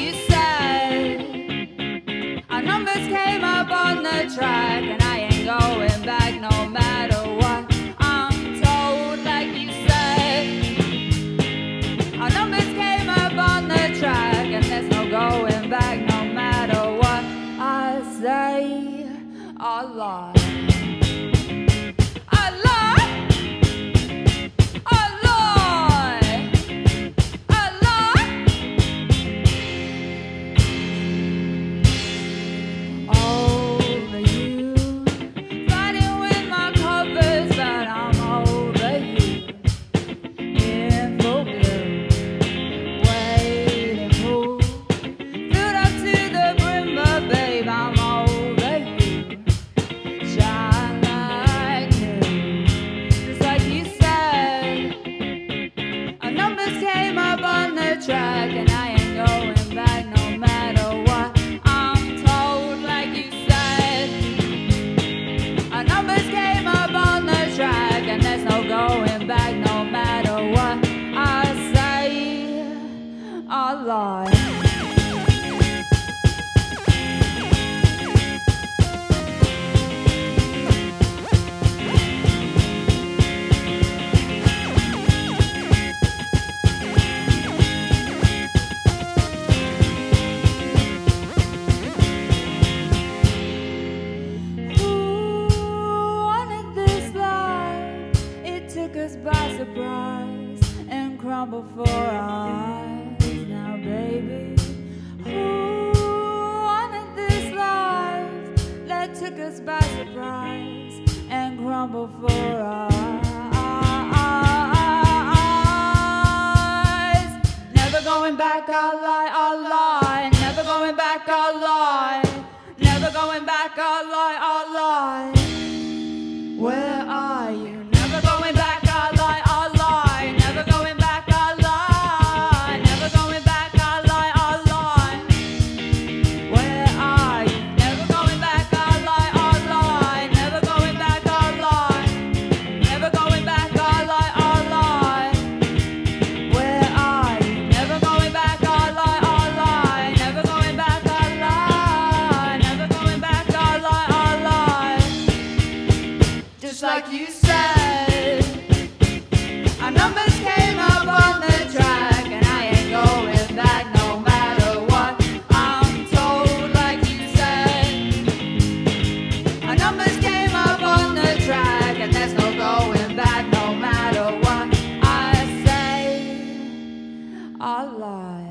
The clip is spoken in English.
you said. Our numbers came up on the track, and I ain't going back no matter what. I'm told, like you said. Our numbers came up on the track, and there's no going back no matter what I say. Crumble for our eyes. Now, baby, who wanted this life that took us by surprise and crumble for our eyes? Never going back, I'll lie, I'll lie. Never going back, I'll lie. Never going back, I'll lie, I'll just like you said. Our numbers came up on the track, and I ain't going back no matter what I'm told, like you said. Our numbers came up on the track, and there's no going back no matter what I say. I lie.